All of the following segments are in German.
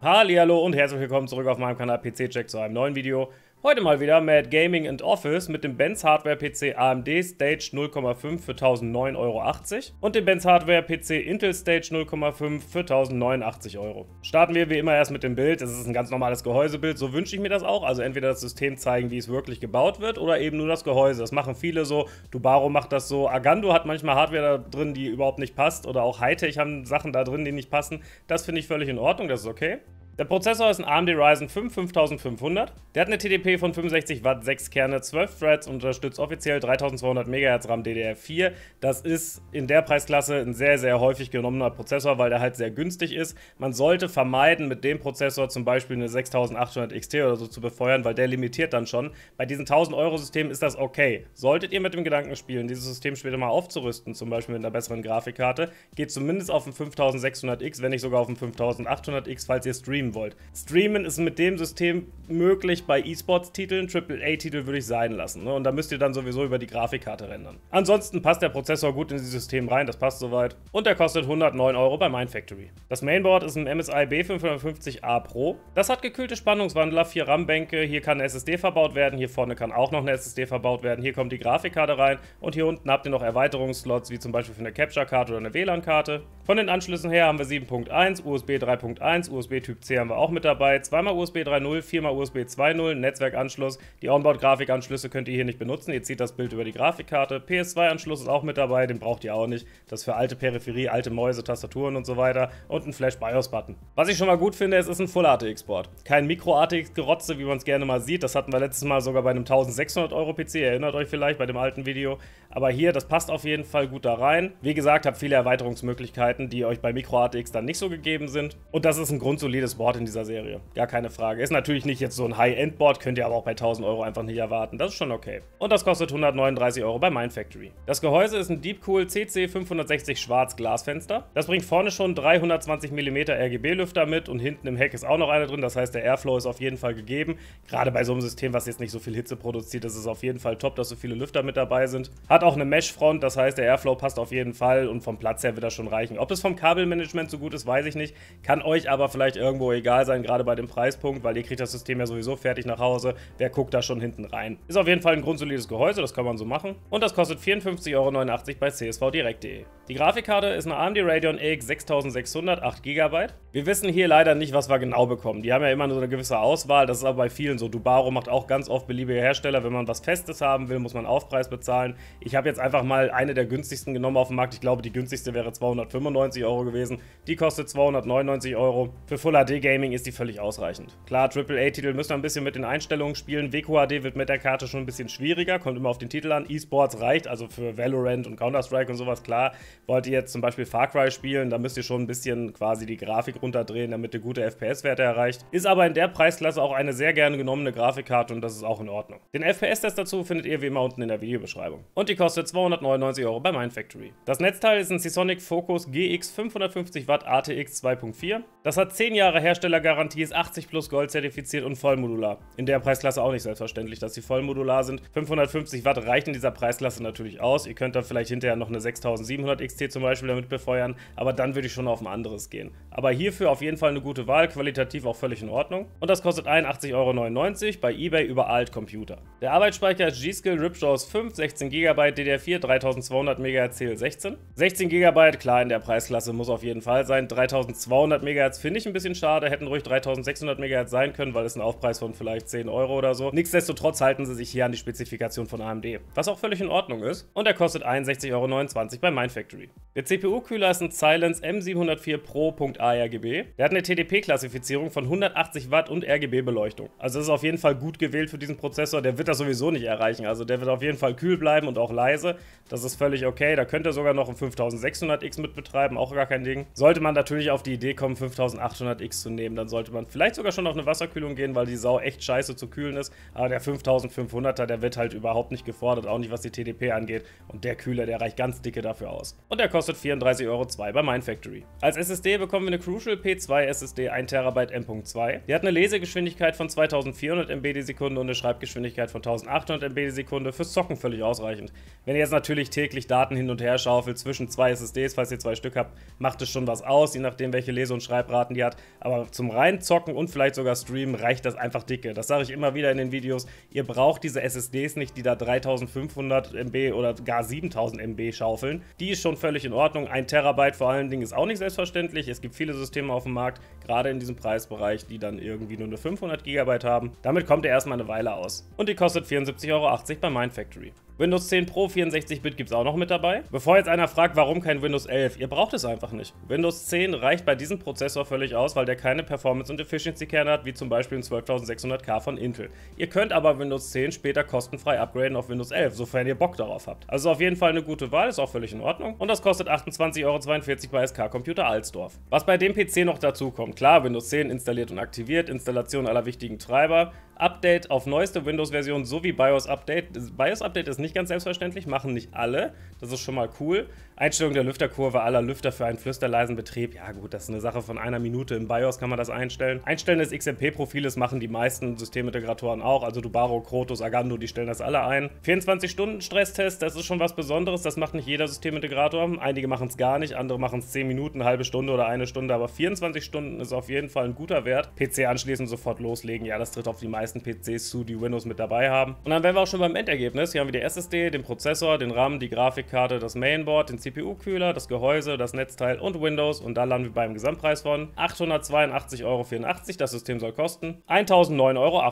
Hallo und herzlich willkommen zurück auf meinem Kanal PC Check zu einem neuen Video. Heute mal wieder mit Gaming and Office mit dem Benz Hardware PC AMD Stage 0,5 für 1009,80 Euro und dem Benz Hardware PC Intel Stage 0,5 für 1089 Euro. Starten wir wie immer erst mit dem Bild. Das ist ein ganz normales Gehäusebild, so wünsche ich mir das auch. Also entweder das System zeigen, wie es wirklich gebaut wird oder eben nur das Gehäuse. Das machen viele so. Dubaro macht das so. Agando hat manchmal Hardware da drin, die überhaupt nicht passt oder auch Hightech haben Sachen da drin, die nicht passen. Das finde ich völlig in Ordnung, das ist okay. Der Prozessor ist ein AMD Ryzen 5 5500. Der hat eine TDP von 65 Watt, 6 Kerne, 12 Threads und unterstützt offiziell 3200 MHz RAM DDR4. Das ist in der Preisklasse ein sehr, sehr häufig genommener Prozessor, weil der halt sehr günstig ist. Man sollte vermeiden, mit dem Prozessor zum Beispiel eine 6800 XT oder so zu befeuern, weil der limitiert dann schon. Bei diesen 1000 Euro Systemen ist das okay. Solltet ihr mit dem Gedanken spielen, dieses System später mal aufzurüsten, zum Beispiel mit einer besseren Grafikkarte, geht zumindest auf den 5600X, wenn nicht sogar auf den 5800X, falls ihr streamen streamen wollt. Streamen ist mit dem System möglich bei E-Sports-Titeln, AAA-Titel würde ich sein lassen. Ne? Und da müsst ihr dann sowieso über die Grafikkarte rendern. Ansonsten passt der Prozessor gut in dieses System rein, das passt soweit. Und der kostet 109 Euro bei Mindfactory. Das Mainboard ist ein MSI B550A Pro. Das hat gekühlte Spannungswandler, vier RAM-Bänke, hier kann eine SSD verbaut werden, hier vorne kann auch noch eine SSD verbaut werden, hier kommt die Grafikkarte rein und hier unten habt ihr noch Erweiterungsslots, wie zum Beispiel für eine Capture-Karte oder eine WLAN-Karte. Von den Anschlüssen her haben wir 7.1, USB 3.1, USB Typ C haben wir auch mit dabei. Zweimal USB 3.0, viermal USB 2.0, Netzwerkanschluss. Die Onboard-Grafikanschlüsse könnt ihr hier nicht benutzen. Ihr zieht das Bild über die Grafikkarte. PS2-Anschluss ist auch mit dabei, den braucht ihr auch nicht. Das für alte Peripherie, alte Mäuse, Tastaturen und so weiter. Und ein Flash-BIOS-Button. Was ich schon mal gut finde, es ist ein Full-ATX-Port. Kein Micro-ATX-Gerotze, wie man es gerne mal sieht. Das hatten wir letztes Mal sogar bei einem 1600 Euro PC. Erinnert euch vielleicht bei dem alten Video. Aber hier, das passt auf jeden Fall gut da rein. Wie gesagt, habt viele Erweiterungsmöglichkeiten, die euch bei Micro-ATX dann nicht so gegeben sind. Und das ist ein grundsolides Board in dieser Serie. Gar keine Frage. Ist natürlich nicht jetzt so ein High-End-Board, könnt ihr aber auch bei 1000 Euro einfach nicht erwarten. Das ist schon okay. Und das kostet 139 Euro bei Mindfactory. Das Gehäuse ist ein Deepcool CC 560 Schwarz Glasfenster. Das bringt vorne schon 320 mm RGB-Lüfter mit und hinten im Heck ist auch noch einer drin. Das heißt, der Airflow ist auf jeden Fall gegeben. Gerade bei so einem System, was jetzt nicht so viel Hitze produziert, ist es auf jeden Fall top, dass so viele Lüfter mit dabei sind. Hat auch eine Mesh-Front, das heißt, der Airflow passt auf jeden Fall und vom Platz her wird das schon reichen. Ob es vom Kabelmanagement so gut ist, weiß ich nicht. Kann euch aber vielleicht irgendwo egal sein, gerade bei dem Preispunkt, weil ihr kriegt das System ja sowieso fertig nach Hause. Wer guckt da schon hinten rein? Ist auf jeden Fall ein grundsolides Gehäuse, das kann man so machen. Und das kostet 54,89 Euro bei csvdirekt.de. Die Grafikkarte ist eine AMD Radeon RX 6600, 8 GB. Wir wissen hier leider nicht, was wir genau bekommen. Die haben ja immer nur eine gewisse Auswahl, das ist aber bei vielen so. Dubaro macht auch ganz oft beliebige Hersteller. Wenn man was Festes haben will, muss man Aufpreis bezahlen. Ich habe jetzt einfach mal eine der günstigsten genommen auf dem Markt. Ich glaube, die günstigste wäre 295 Euro gewesen. Die kostet 299 Euro. Für Full HD Gaming ist die völlig ausreichend. Klar, AAA-Titel müssen ein bisschen mit den Einstellungen spielen. WQHD wird mit der Karte schon ein bisschen schwieriger, kommt immer auf den Titel an. E-Sports reicht, also für Valorant und Counter-Strike und sowas, klar. Wollt ihr jetzt zum Beispiel Far Cry spielen, da müsst ihr schon ein bisschen quasi die Grafik runterdrehen, damit ihr gute FPS-Werte erreicht. Ist aber in der Preisklasse auch eine sehr gerne genommene Grafikkarte und das ist auch in Ordnung. Den FPS-Test dazu findet ihr wie immer unten in der Videobeschreibung. Und die kostet 299 Euro bei Mindfactory. Das Netzteil ist ein Seasonic Focus GX 550 Watt ATX 2.4. Das hat 10 Jahre Herstellergarantie, ist 80 plus Gold zertifiziert und vollmodular. In der Preisklasse auch nicht selbstverständlich, dass sie vollmodular sind. 550 Watt reichen in dieser Preisklasse natürlich aus. Ihr könnt da vielleicht hinterher noch eine 6700 XT zum Beispiel damit befeuern, aber dann würde ich schon auf ein anderes gehen. Aber hierfür auf jeden Fall eine gute Wahl, qualitativ auch völlig in Ordnung. Und das kostet 81,99 Euro bei eBay über Alt Computer. Der Arbeitsspeicher ist G-Skill Ripjaws 5, 16 GB DDR4, 3200 MHz CL16. 16 GB, klar in der Preisklasse muss auf jeden Fall sein. 3200 MHz finde ich ein bisschen schade, hätten ruhig 3600 MHz sein können, weil es ein Aufpreis von vielleicht 10 Euro oder so. Nichtsdestotrotz halten sie sich hier an die Spezifikation von AMD, was auch völlig in Ordnung ist. Und er kostet 61,29 Euro bei Mindfactory. Der CPU-Kühler ist ein Silence M704 Pro.A RGB. Der hat eine TDP-Klassifizierung von 180 Watt und RGB-Beleuchtung. Also das ist auf jeden Fall gut gewählt für diesen Prozessor. Der wird das sowieso nicht erreichen. Also der wird auf jeden Fall kühl bleiben und auch leise. Das ist völlig okay. Da könnt ihr sogar noch ein 5600X mit betreiben, auch gar kein Ding. Sollte man natürlich auf die Idee kommen, 5800X zu nehmen, dann sollte man vielleicht sogar schon auf eine Wasserkühlung gehen, weil die Sau echt scheiße zu kühlen ist. Aber der 5500er, der wird halt überhaupt nicht gefordert, auch nicht was die TDP angeht. Und der Kühler, der reicht ganz dicke dafür aus. Und der kostet 34,02 Euro bei Mindfactory. Als SSD bekommen wir eine Crucial P2 SSD 1 TB M.2. Die hat eine Lesegeschwindigkeit von 2400 MB die Sekunde und eine Schreibgeschwindigkeit von 1800 MB die Sekunde. Fürs Zocken völlig ausreichend. Wenn ihr jetzt natürlich täglich Daten hin und her schaufelt zwischen zwei SSDs, falls ihr zwei Stück habt, macht es schon was aus, je nachdem welche Lese- und Schreibraten die hat. Aber aber zum Reinzocken und vielleicht sogar streamen reicht das einfach dicke. Das sage ich immer wieder in den Videos. Ihr braucht diese SSDs nicht, die da 3500 MB oder gar 7000 MB schaufeln. Die ist schon völlig in Ordnung. Ein Terabyte vor allen Dingen ist auch nicht selbstverständlich. Es gibt viele Systeme auf dem Markt, gerade in diesem Preisbereich, die dann irgendwie nur eine 500 GB haben. Damit kommt er erstmal eine Weile aus. Und die kostet 74,80 Euro bei Mindfactory. Windows 10 Pro 64-Bit gibt es auch noch mit dabei. Bevor jetzt einer fragt, warum kein Windows 11, ihr braucht es einfach nicht. Windows 10 reicht bei diesem Prozessor völlig aus, weil der keine Performance- und Efficiency-Kerne hat, wie zum Beispiel ein 12600K von Intel. Ihr könnt aber Windows 10 später kostenfrei upgraden auf Windows 11, sofern ihr Bock darauf habt. Also auf jeden Fall eine gute Wahl, ist auch völlig in Ordnung. Und das kostet 28,42 Euro bei SK Computer Alsdorf. Was bei dem PC noch dazu kommt, klar, Windows 10 installiert und aktiviert, Installation aller wichtigen Treiber, Update auf neueste Windows-Version sowie BIOS-Update. BIOS-Update ist nicht ganz selbstverständlich, machen nicht alle. Das ist schon mal cool. Einstellung der Lüfterkurve aller Lüfter für einen flüsterleisen Betrieb. Ja gut, das ist eine Sache von einer Minute. Im BIOS kann man das einstellen. Einstellen des XMP-Profiles machen die meisten Systemintegratoren auch. Also Dubaro, Krotos, Agando, die stellen das alle ein. 24-Stunden-Stresstest, das ist schon was Besonderes. Das macht nicht jeder Systemintegrator. Einige machen es gar nicht, andere machen es 10 Minuten, halbe Stunde oder eine Stunde. Aber 24 Stunden ist auf jeden Fall ein guter Wert. PC anschließen, sofort loslegen. Ja, das tritt auf die meisten PCs zu, die Windows mit dabei haben. Und dann wären wir auch schon beim Endergebnis. Hier haben wir die SSD, den Prozessor, den RAM, die Grafikkarte, das Mainboard, den CPU-Kühler, das Gehäuse, das Netzteil und Windows und da landen wir beim Gesamtpreis von 882,84 Euro. Das System soll kosten 1009,80 Euro.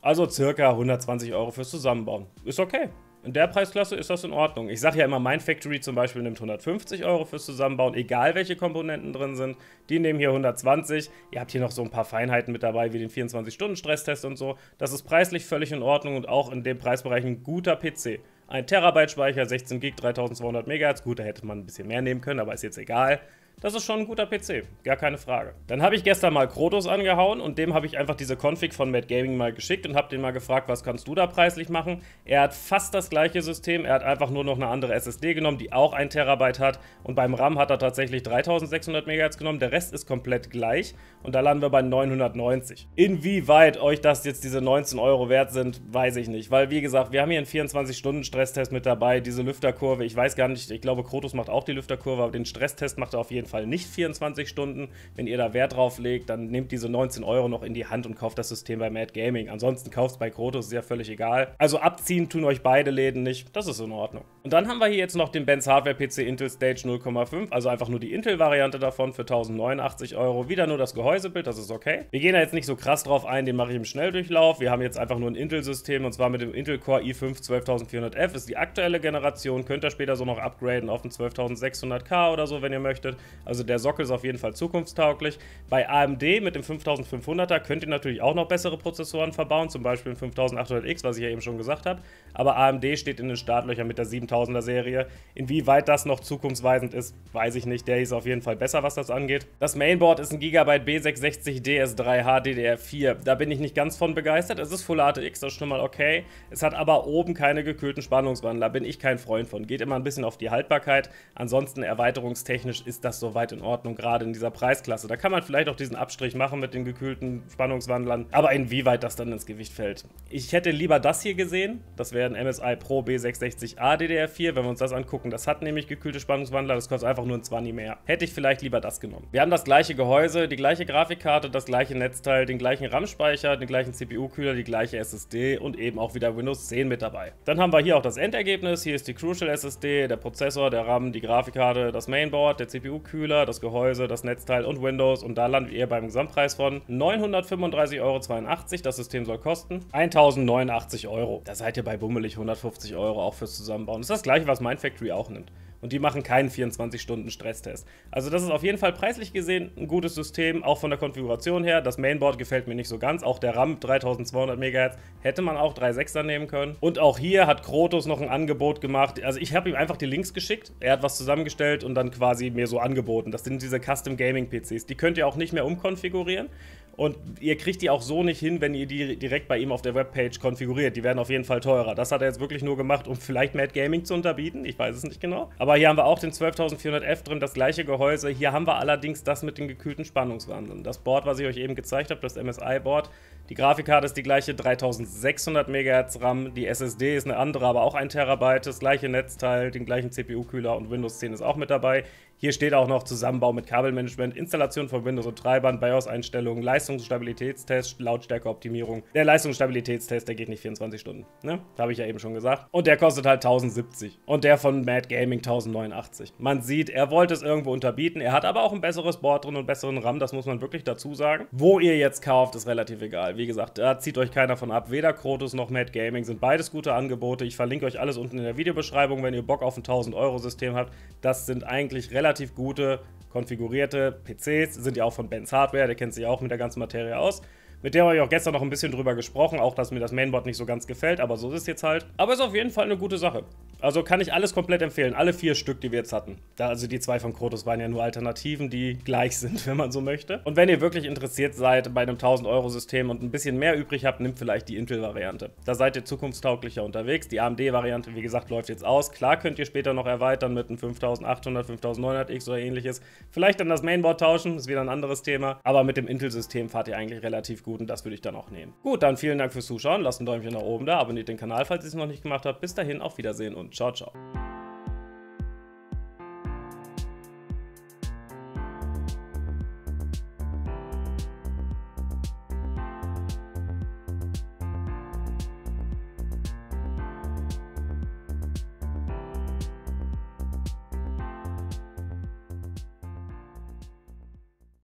Also circa 120 Euro fürs Zusammenbauen. Ist okay. In der Preisklasse ist das in Ordnung. Ich sage ja immer, mein Factory zum Beispiel nimmt 150 Euro fürs Zusammenbauen, egal welche Komponenten drin sind. Die nehmen hier 120. Ihr habt hier noch so ein paar Feinheiten mit dabei, wie den 24-Stunden-Stresstest und so. Das ist preislich völlig in Ordnung und auch in dem Preisbereich ein guter PC. 1 Terabyte Speicher, 16 GB, 3200 MHz. Gut, da hätte man ein bisschen mehr nehmen können, aber ist jetzt egal. Das ist schon ein guter PC, gar keine Frage. Dann habe ich gestern mal Krotos angehauen und dem habe ich einfach diese Config von Mad Gaming mal geschickt und habe den mal gefragt, was kannst du da preislich machen? Er hat fast das gleiche System, er hat einfach nur noch eine andere SSD genommen, die auch 1 Terabyte hat und beim RAM hat er tatsächlich 3600 MHz genommen, der Rest ist komplett gleich und da landen wir bei 990. Inwieweit euch das jetzt diese 19 Euro wert sind, weiß ich nicht, weil wie gesagt, wir haben hier einen 24-Stunden-Stresstest mit dabei, diese Lüfterkurve, ich weiß gar nicht, ich glaube Krotos macht auch die Lüfterkurve, aber den Stresstest macht er auf jeden Fall Fall nicht 24 Stunden. Wenn ihr da Wert drauf legt, dann nehmt diese 19 Euro noch in die Hand und kauft das System bei Mad Gaming. Ansonsten kauft es bei Krotos, ist ja völlig egal. Also abziehen tun euch beide Läden nicht, das ist in Ordnung. Und dann haben wir hier jetzt noch den Benz Hardware PC Intel Stage 0,5, also einfach nur die Intel-Variante davon für 1089 Euro. Wieder nur das Gehäusebild, das ist okay. Wir gehen da jetzt nicht so krass drauf ein, den mache ich im Schnelldurchlauf. Wir haben jetzt einfach nur ein Intel-System und zwar mit dem Intel Core i5 12400F. Ist die aktuelle Generation, könnt ihr später so noch upgraden auf einen 12600K oder so, wenn ihr möchtet. Also der Sockel ist auf jeden Fall zukunftstauglich. Bei AMD mit dem 5500er könnt ihr natürlich auch noch bessere Prozessoren verbauen, zum Beispiel ein 5800X, was ich ja eben schon gesagt habe. Aber AMD steht in den Startlöchern mit der 7000er Serie. Inwieweit das noch zukunftsweisend ist, weiß ich nicht. Der ist auf jeden Fall besser, was das angeht. Das Mainboard ist ein Gigabyte B660 DS3H DDR4. Da bin ich nicht ganz von begeistert. Es ist Full ATX, das ist schon mal okay. Es hat aber oben keine gekühlten Spannungswandler. Bin ich kein Freund von. Geht immer ein bisschen auf die Haltbarkeit. Ansonsten erweiterungstechnisch ist das soweit in Ordnung, gerade in dieser Preisklasse. Da kann man vielleicht auch diesen Abstrich machen mit den gekühlten Spannungswandlern, aber inwieweit das dann ins Gewicht fällt. Ich hätte lieber das hier gesehen, das wäre ein MSI Pro B660A DDR4, wenn wir uns das angucken. Das hat nämlich gekühlte Spannungswandler, das kostet einfach nur ein 20 mehr. Hätte ich vielleicht lieber das genommen. Wir haben das gleiche Gehäuse, die gleiche Grafikkarte, das gleiche Netzteil, den gleichen RAM-Speicher, den gleichen CPU-Kühler, die gleiche SSD und eben auch wieder Windows 10 mit dabei. Dann haben wir hier auch das Endergebnis. Hier ist die Crucial SSD, der Prozessor, der RAM, die Grafikkarte, das Mainboard, der CPU-Kühler, das Gehäuse, das Netzteil und Windows und da landet ihr beim Gesamtpreis von 935,82 Euro. Das System soll kosten 1089 Euro. Da seid ihr bei bummelig 150 Euro auch fürs Zusammenbauen. Das ist das gleiche, was mein Factory auch nimmt. Und die machen keinen 24-Stunden-Stresstest. Also das ist auf jeden Fall preislich gesehen ein gutes System, auch von der Konfiguration her. Das Mainboard gefällt mir nicht so ganz. Auch der RAM 3200 MHz hätte man auch 3.6er nehmen können. Und auch hier hat Krotos noch ein Angebot gemacht. Also ich habe ihm einfach die Links geschickt. Er hat was zusammengestellt und dann quasi mir so angeboten. Das sind diese Custom Gaming PCs. Die könnt ihr auch nicht mehr umkonfigurieren. Und ihr kriegt die auch so nicht hin, wenn ihr die direkt bei ihm auf der Webpage konfiguriert. Die werden auf jeden Fall teurer. Das hat er jetzt wirklich nur gemacht, um vielleicht Mad Gaming zu unterbieten. Ich weiß es nicht genau. Aber hier haben wir auch den 12400F drin, das gleiche Gehäuse. Hier haben wir allerdings das mit den gekühlten Spannungswandeln. Das Board, was ich euch eben gezeigt habe, das MSI-Board. Die Grafikkarte ist die gleiche, 3600 MHz RAM. Die SSD ist eine andere, aber auch ein Terabyte. Das gleiche Netzteil, den gleichen CPU-Kühler und Windows 10 ist auch mit dabei. Hier steht auch noch Zusammenbau mit Kabelmanagement, Installation von Windows und Treibern, BIOS-Einstellungen, Leistungsstabilitätstest, Lautstärkeoptimierung. Der Leistungsstabilitätstest, der geht nicht 24 Stunden, ne? Habe ich ja eben schon gesagt. Und der kostet halt 1070. Und der von Mad Gaming 1089. Man sieht, er wollte es irgendwo unterbieten. Er hat aber auch ein besseres Board drin und besseren RAM, das muss man wirklich dazu sagen. Wo ihr jetzt kauft, ist relativ egal. Wie gesagt, da zieht euch keiner von ab. Weder Krotus noch Mad Gaming sind beides gute Angebote. Ich verlinke euch alles unten in der Videobeschreibung, wenn ihr Bock auf ein 1000 Euro System habt. Das sind eigentlich relativ gute konfigurierte PCs, sind ja auch von Benz Hardware, der kennt sich auch mit der ganzen Materie aus. Mit der habe ich auch gestern noch ein bisschen drüber gesprochen, auch dass mir das Mainboard nicht so ganz gefällt, aber so ist es jetzt halt. Aber ist auf jeden Fall eine gute Sache. Also kann ich alles komplett empfehlen, alle vier Stück, die wir jetzt hatten. Also die zwei von Krotos waren ja nur Alternativen, die gleich sind, wenn man so möchte. Und wenn ihr wirklich interessiert seid bei einem 1000-Euro-System und ein bisschen mehr übrig habt, nimmt vielleicht die Intel-Variante. Da seid ihr zukunftstauglicher unterwegs. Die AMD-Variante, wie gesagt, läuft jetzt aus. Klar könnt ihr später noch erweitern mit einem 5800, 5900X oder ähnliches. Vielleicht dann das Mainboard tauschen, ist wieder ein anderes Thema. Aber mit dem Intel-System fahrt ihr eigentlich relativ gut und das würde ich dann auch nehmen. Gut, dann vielen Dank fürs Zuschauen. Lasst ein Däumchen nach oben da, abonniert den Kanal, falls ihr es noch nicht gemacht habt. Bis dahin, auf Wiedersehen und ciao, ciao.